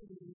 to